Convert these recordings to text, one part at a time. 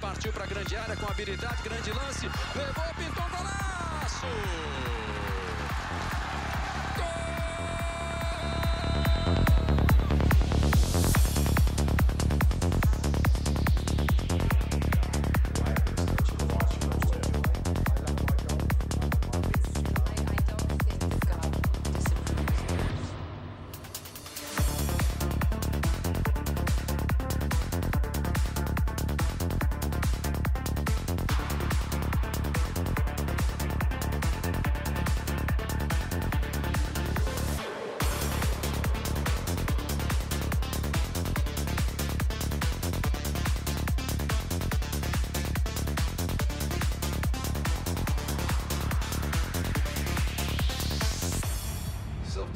partiu para a grande área com habilidade, grande lance, levou, pintou golaço!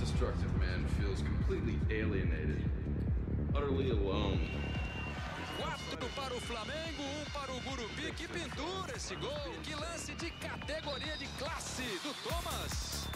Self-destructive man feels completely alienated, utterly alone. Quatro para o Flamengo, um para o Gurupi. Que pintura esse gol! Que lance de categoria de classe do Thomas!